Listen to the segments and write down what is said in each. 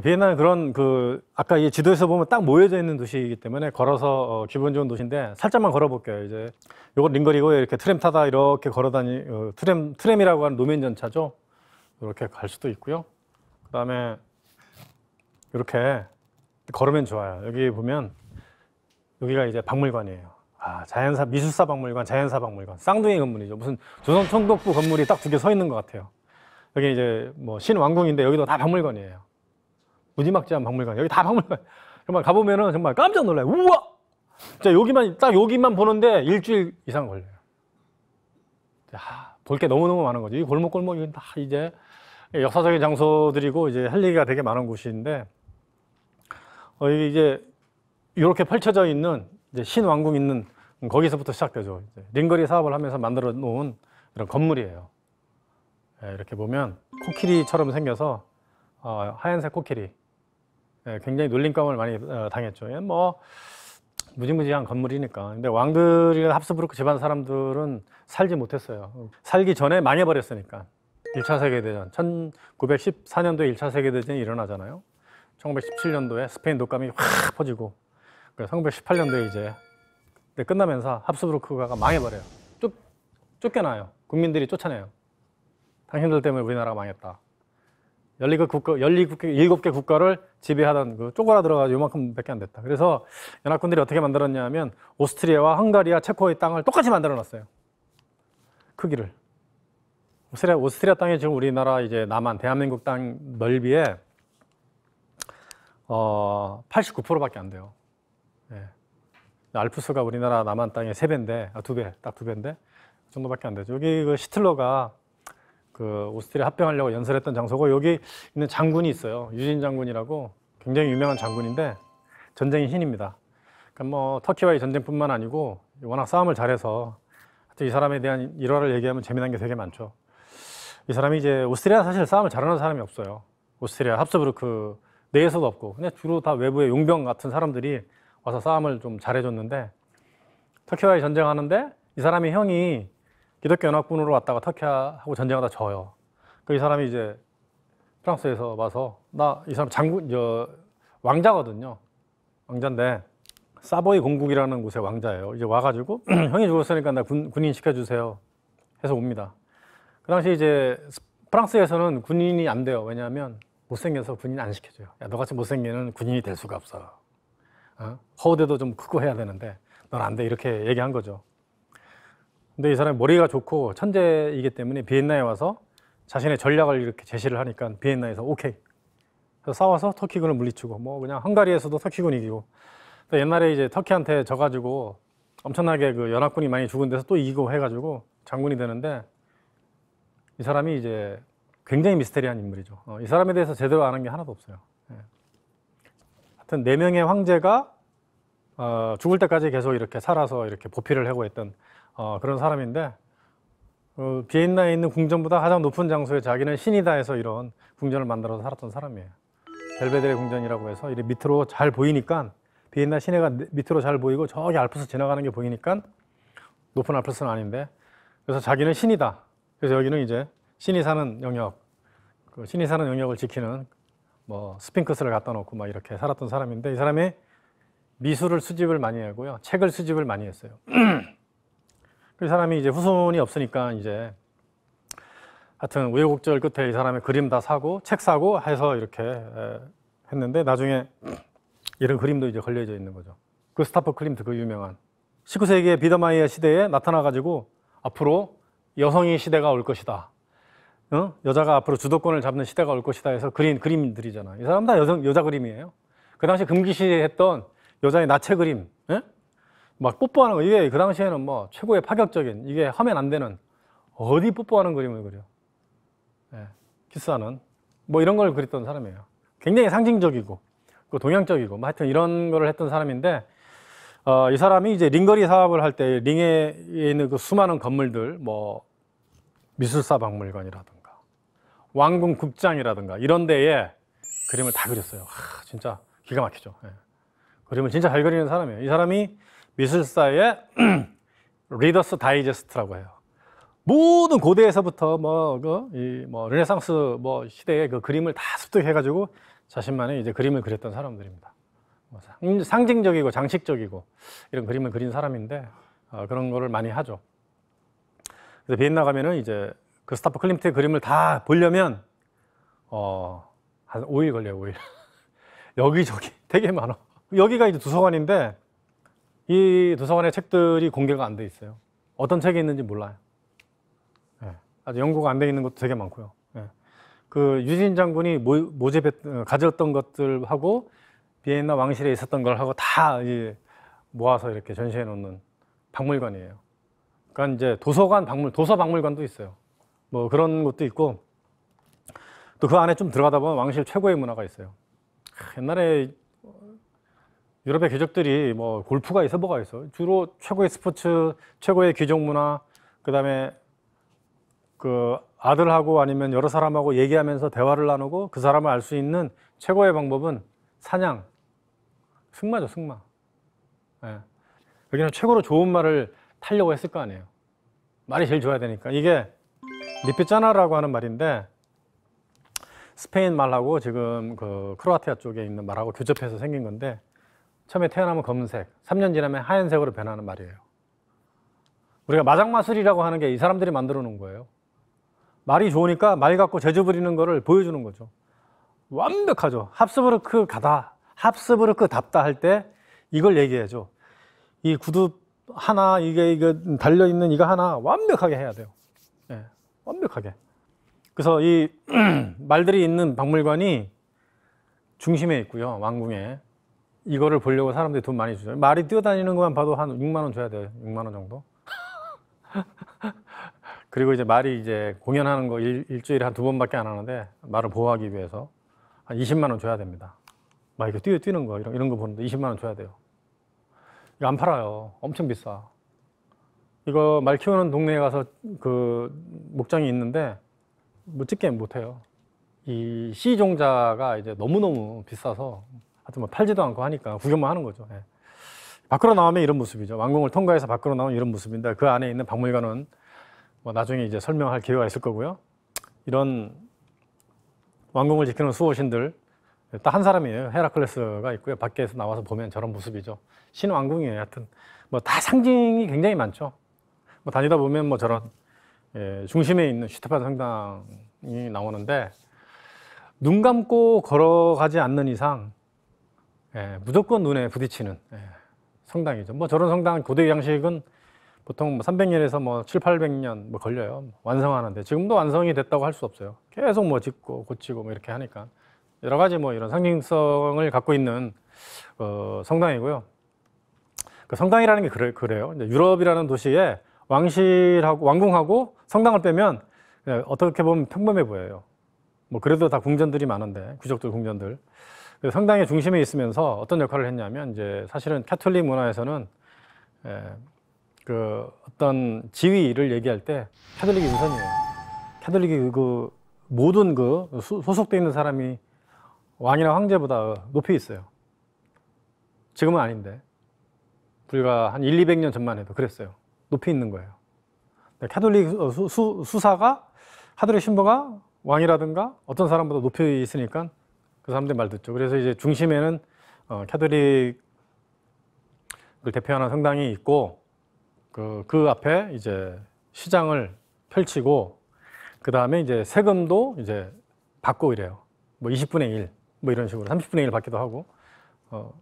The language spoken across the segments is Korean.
비엔나는 그런 그 아까 이 지도에서 보면 딱 모여져 있는 도시이기 때문에 걸어서 어, 기분 좋은 도시인데 살짝만 걸어볼게요. 이제 요거 링거리고 이렇게 트램 타다 이렇게 걸어다니 어, 트램 트램이라고 하는 노면 전차죠. 이렇게 갈 수도 있고요. 그다음에 이렇게 걸으면 좋아요. 여기 보면 여기가 이제 박물관이에요. 아, 자연사 미술사 박물관, 자연사 박물관, 쌍둥이 건물이죠. 무슨 조선 총독부 건물이 딱 두 개 서 있는 것 같아요. 여기 이제 뭐 신왕궁인데 여기도 다 박물관이에요. 무지막지한 박물관. 여기 다 박물관. 정말 가보면은 정말 깜짝 놀라요. 우와! 자, 여기만, 딱 여기만 보는데 일주일 이상 걸려요. 볼게 너무너무 많은 거죠. 이 골목골목, 이건 다 이제 역사적인 장소들이고 이제 할 얘기가 되게 많은 곳인데, 어, 이게 이제 이렇게 펼쳐져 있는 이제 신왕궁 있는 거기서부터 시작되죠. 링거리 사업을 하면서 만들어 놓은 이런 건물이에요. 예, 이렇게 보면 코끼리처럼 생겨서 어, 하얀색 코끼리. 예, 굉장히 놀림감을 많이 어, 당했죠. 예, 뭐 무지무지한 건물이니까. 근데 왕들이나 합스부르크 집안 사람들은 살지 못했어요. 살기 전에 망해버렸으니까. 1차 세계대전, 1914년도에 1차 세계대전이 일어나잖아요. 1917년도에 스페인 독감이 확 퍼지고, 1918년도에 이제 끝나면서 합스부르크가 망해버려요. 쫓, 쫓겨나요. 국민들이 쫓아내요. 당신들 때문에 우리나라가 망했다. 17개 국가, 17개 국가를 지배하던 그 쪼그라 들어가지고 요만큼밖에 안 됐다. 그래서 연합군들이 어떻게 만들었냐면 오스트리아와 헝가리와 체코의 땅을 똑같이 만들어 놨어요. 크기를. 오스트리아, 오스트리아 땅이 지금 우리나라 이제 남한, 대한민국 땅 넓이에 어, 89%밖에 안 돼요. 예. 알프스가 우리나라 남한 땅의 세배인데 아, 두 배, 딱두 배인데 그 정도밖에 안 되죠. 여기 그 시틀러가 그 오스트리아 합병하려고 연설했던 장소고 여기 있는 장군이 있어요. 유진 장군이라고 굉장히 유명한 장군인데 전쟁의 신입니다. 그러니까 뭐 터키와의 전쟁뿐만 아니고 워낙 싸움을 잘해서 하여튼 이 사람에 대한 일화를 얘기하면 재미난 게 되게 많죠. 이 사람이 이제 오스트리아 사실 싸움을 잘하는 사람이 없어요. 오스트리아 합스부르크 내에서도 없고 그냥 주로 다 외부의 용병 같은 사람들이 와서 싸움을 좀 잘해줬는데 터키와의 전쟁하는데 이 사람이 형이 기독교 연합군으로 왔다가 터키하고 전쟁하다 져요. 그 이 사람이 이제 프랑스에서 와서 나 이 사람 장군 저 왕자거든요. 왕자인데 사보이 공국이라는 곳의 왕자예요. 이제 와가지고 형이 죽었으니까 나 군, 군인 시켜주세요. 해서 옵니다. 그 당시 이제 프랑스에서는 군인이 안 돼요. 왜냐하면 못생겨서 군인 안 시켜줘요. 야, 너같이 못생기는 군인이 될 수가 없어. 어? 허우대도 좀 크고 해야 되는데 넌 안 돼. 이렇게 얘기한 거죠. 근데 이 사람이 머리가 좋고 천재이기 때문에 비엔나에 와서 자신의 전략을 이렇게 제시를 하니까 비엔나에서 오케이. 그래서 싸워서 터키군을 물리치고 뭐 그냥 헝가리에서도 터키군 이기고 또 옛날에 이제 터키한테 져가지고 엄청나게 그 연합군이 많이 죽은 데서 또 이기고 해가지고 장군이 되는데 이 사람이 이제 굉장히 미스테리한 인물이죠. 어, 이 사람에 대해서 제대로 아는 게 하나도 없어요. 예. 하여튼 네 명의 황제가 어, 죽을 때까지 계속 이렇게 살아서 이렇게 보필을 하고 했던 어, 그런 사람인데 어, 비엔나에 있는 궁전보다 가장 높은 장소에 자기는 신이다 해서 이런 궁전을 만들어서 살았던 사람이에요. 벨베데레 궁전이라고 해서 이렇게 밑으로 잘 보이니까 비엔나 시내가 밑으로 잘 보이고 저기 알프스 지나가는 게 보이니까 높은 알프스는 아닌데 그래서 자기는 신이다. 그래서 여기는 이제 신이 사는 영역, 그 신이 사는 영역을 지키는 뭐 스핑크스를 갖다 놓고 막 이렇게 살았던 사람인데 이 사람이 미술을 수집을 많이 하고요, 책을 수집을 많이 했어요. 그 사람이 이제 후손이 없으니까 이제 하여튼 우여곡절 끝에 이 사람의 그림 다 사고 책 사고 해서 이렇게 했는데 나중에 이런 그림도 이제 걸려져 있는 거죠. 구스타프 클림트 그 유명한 19세기의 비더마이어 시대에 나타나 가지고 앞으로 여성의 시대가 올 것이다. 어? 여자가 앞으로 주도권을 잡는 시대가 올 것이다 해서 그린 그림들이잖아. 이 사람 다 여성 여자 그림이에요. 그 당시 금기시했던 여자의 나체 그림, 예? 막 뽀뽀하는 거 이게 그 당시에는 뭐 최고의 파격적인 이게 하면 안 되는 어디 뽀뽀하는 그림을 그려? 예, 키스하는 뭐 이런 걸 그렸던 사람이에요. 굉장히 상징적이고 그 동양적이고 뭐 하여튼 이런 거를 했던 사람인데 어, 이 사람이 이제 링거리 사업을 할 때 링에 있는 그 수많은 건물들 뭐 미술사 박물관이라든가 왕궁 국장이라든가 이런 데에 그림을 다 그렸어요. 하, 진짜 기가 막히죠. 예. 그림을 진짜 잘 그리는 사람이에요. 이 사람이 미술사의 리더스 다이제스트라고 해요. 모든 고대에서부터 뭐, 그, 이, 뭐, 르네상스 뭐 시대의 그 그림을 다 습득해가지고 자신만의 이제 그림을 그렸던 사람들입니다. 뭐 상- 상징적이고 장식적이고 이런 그림을 그린 사람인데 어, 그런 거를 많이 하죠. 그래서 비엔나 가면은 이제 구스타프 클림트의 그림을 다 보려면 어, 한 5일 걸려요, 5일. 여기저기 되게 많아. 여기가 이제 도서관인데 이 도서관의 책들이 공개가 안 돼 있어요. 어떤 책이 있는지 몰라요. 예, 아직 연구가 안 돼 있는 것도 되게 많고요. 예. 그 유진 장군이 모, 어, 가졌던 것들하고 비엔나 왕실에 있었던 걸 하고 다 모아서 이렇게 전시해 놓는 박물관이에요. 그러니까 이제 도서관 박물 도서 박물관도 있어요. 뭐 그런 것도 있고 또 그 안에 좀 들어가다 보면 왕실 최고의 문화가 있어요. 하, 옛날에 유럽의 귀족들이 뭐 골프가 있어 뭐가 있어. 주로 최고의 스포츠 최고의 귀족 문화 그다음에 그 아들하고 아니면 여러 사람하고 얘기하면서 대화를 나누고 그 사람을 알 수 있는 최고의 방법은 사냥. 승마죠 승마. 예. 여기는 최고로 좋은 말을 타려고 했을 거 아니에요. 말이 제일 좋아야 되니까. 이게 리피짜나라고 하는 말인데 스페인 말하고 지금 그 크로아티아 쪽에 있는 말하고 교접해서 생긴 건데 처음에 태어나면 검은색, 3년 지나면 하얀색으로 변하는 말이에요. 우리가 마장마술이라고 하는 게 이 사람들이 만들어 놓은 거예요. 말이 좋으니까 말 갖고 재주 부리는 거를 보여주는 거죠. 완벽하죠. 합스부르크 가다, 합스부르크 답다 할 때 이걸 얘기해줘. 이 구두 하나, 이게, 이게 달려있는 이거 하나 완벽하게 해야 돼요. 예, 완벽하게. 그래서 이 말들이 있는 박물관이 중심에 있고요. 왕궁에. 이거를 보려고 사람들이 돈 많이 주죠. 말이 뛰어다니는 것만 봐도 한 6만 원 줘야 돼요. 6만 원 정도. 그리고 이제 말이 이제 공연하는 거 일, 일주일에 한 두 번밖에 안 하는데 말을 보호하기 위해서 한 20만 원 줘야 됩니다. 막 이렇게 뛰어 뛰는 거 이런, 이런 거 보는데 20만 원 줘야 돼요. 이거 안 팔아요. 엄청 비싸. 이거 말 키우는 동네에 가서 그 목장이 있는데 뭐 찍게 못 해요. 이 C 종자가 이제 너무너무 비싸서 하여튼 뭐 팔지도 않고 하니까 구경만 하는 거죠. 예. 밖으로 나오면 이런 모습이죠. 왕궁을 통과해서 밖으로 나오면 이런 모습인데 그 안에 있는 박물관은 뭐 나중에 이제 설명할 기회가 있을 거고요. 이런 왕궁을 지키는 수호신들 딱 한 사람이에요. 헤라클레스가 있고요. 밖에서 나와서 보면 저런 모습이죠. 신왕궁이에요. 하여튼 뭐 다 상징이 굉장히 많죠. 뭐 다니다 보면 뭐 저런 예, 중심에 있는 슈테판 성당이 나오는데 눈 감고 걸어가지 않는 이상 예, 무조건 눈에 부딪히는 예, 성당이죠. 뭐 저런 성당 고대 양식은 보통 뭐 300년에서 뭐 7, 800년 뭐 걸려요. 완성하는데 지금도 완성이 됐다고 할 수 없어요. 계속 뭐 짓고 고치고 뭐 이렇게 하니까 여러 가지 뭐 이런 상징성을 갖고 있는 어, 성당이고요. 그 성당이라는 게 그래, 그래요. 유럽이라는 도시에 왕실하고 왕궁하고 성당을 빼면 그냥 어떻게 보면 평범해 보여요. 뭐 그래도 다 궁전들이 많은데 귀족들 궁전들. 성당의 중심에 있으면서 어떤 역할을 했냐면 이제 사실은 캐톨릭 문화에서는 에, 그 어떤 지위를 얘기할 때 캐톨릭이 우선이에요. 캐톨릭이 그 모든 그 소- 소속돼 있는 사람이 왕이나 황제보다 높이 있어요. 지금은 아닌데 불과 한 1, 200년 전만 해도 그랬어요. 높이 있는 거예요. 캐톨릭 수, 수, 수 사가 캐톨릭 신부가 왕이라든가 어떤 사람보다 높이 있으니까 그 사람들 말 듣죠. 그래서 이제 중심에는 어, 캐톨릭을 대표하는 성당이 있고 그, 그 앞에 이제 시장을 펼치고 그 다음에 이제 세금도 이제 받고 이래요. 뭐 20분의 1, 뭐 이런 식으로 30분의 1 받기도 하고 어,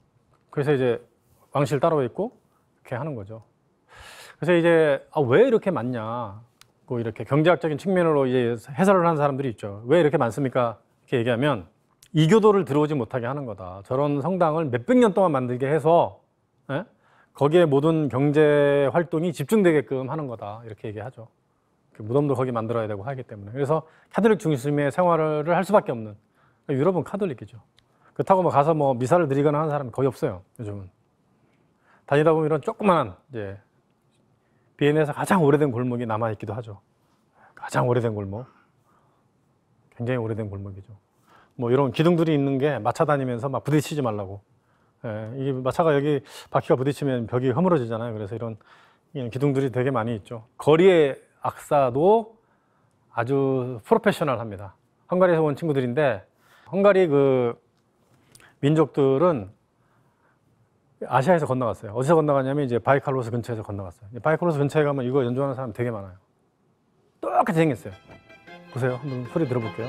그래서 이제 왕실 따로 있고 이렇게 하는 거죠. 그래서 이제 아, 왜 이렇게 많냐? 그 이렇게 경제학적인 측면으로 이제 해설을 하는 사람들이 있죠. 왜 이렇게 많습니까? 이렇게 얘기하면 이교도를 들어오지 못하게 하는 거다. 저런 성당을 몇백 년 동안 만들게 해서 예? 거기에 모든 경제 활동이 집중되게끔 하는 거다. 이렇게 얘기하죠. 그 무덤도 거기 만들어야 되고 하기 때문에. 그래서 카톨릭 중심의 생활을 할 수밖에 없는. 유럽은 카톨릭이죠. 그렇다고 뭐 가서 뭐 미사를 드리거나 하는 사람이 거의 없어요. 요즘은. 다니다 보면 이런 조그만한 이제 비엔에서 가장 오래된 골목이 남아 있기도 하죠. 가장 오래된 골목. 굉장히 오래된 골목이죠. 뭐 이런 기둥들이 있는 게 마차 다니면서 막 부딪히지 말라고. 예, 이게 마차가 여기 바퀴가 부딪히면 벽이 허물어지잖아요. 그래서 이런, 이런 기둥들이 되게 많이 있죠. 거리의 악사도 아주 프로페셔널합니다. 헝가리에서 온 친구들인데 헝가리 그 민족들은 아시아에서 건너갔어요. 어디서 건너갔냐면 이제 바이칼 호수 근처에서 건너갔어요. 이 바이칼 호수 근처에 가면 이거 연주하는 사람 되게 많아요. 똑같이 생겼어요. 보세요. 한번 소리 들어볼게요.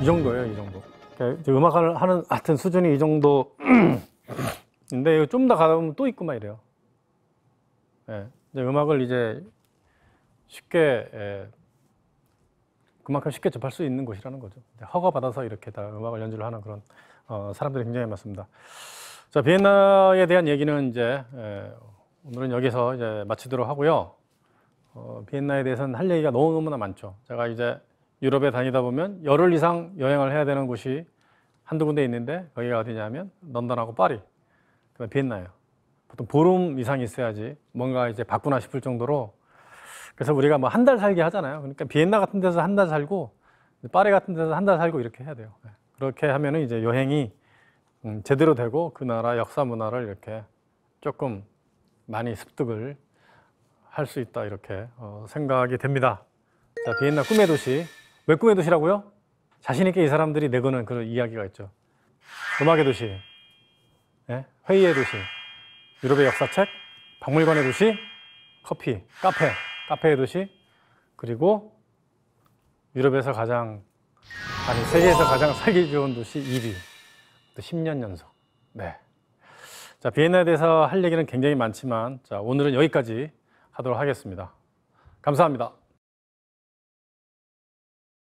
이 정도예요, 이 정도. 그러니까 음악을 하는 하여튼 수준이 이 정도. 근데 좀 더 가다 보면 또 있고 막 이래요. 예, 이제 음악을 이제 쉽게 예, 그만큼 쉽게 접할 수 있는 곳이라는 거죠. 허가 받아서 이렇게 다 음악을 연주를 하는 그런 어, 사람들이 굉장히 많습니다. 자, 비엔나에 대한 얘기는 이제 예, 오늘은 여기서 이제 마치도록 하고요. 어, 비엔나에 대해서는 할 얘기가 너무너무나 많죠. 제가 이제 유럽에 다니다 보면 열흘 이상 여행을 해야 되는 곳이 한두 군데 있는데 거기가 어디냐면 런던하고 파리, 그다음 비엔나예요. 보통 보름 이상 있어야지 뭔가 이제 바꾸나 싶을 정도로 그래서 우리가 뭐 한 달 살기 하잖아요. 그러니까 비엔나 같은 데서 한 달 살고 파리 같은 데서 한 달 살고 이렇게 해야 돼요. 네. 그렇게 하면은 이제 여행이 음, 제대로 되고 그 나라 역사 문화를 이렇게 조금 많이 습득을 할 수 있다 이렇게 어, 생각이 됩니다. 자, 비엔나 꿈의 도시. 왜 꿈의 도시라고요? 자신 있게 이 사람들이 내거는 그런 이야기가 있죠. 음악의 도시, 예? 회의의 도시, 유럽의 역사책, 박물관의 도시, 커피, 카페, 카페의 도시, 그리고 유럽에서 가장 아니 세계에서 가장 살기 좋은 도시 1위. 또 10년 연속. 네. 자, 비엔나에 대해서 할 얘기는 굉장히 많지만 자, 오늘은 여기까지 하도록 하겠습니다. 감사합니다.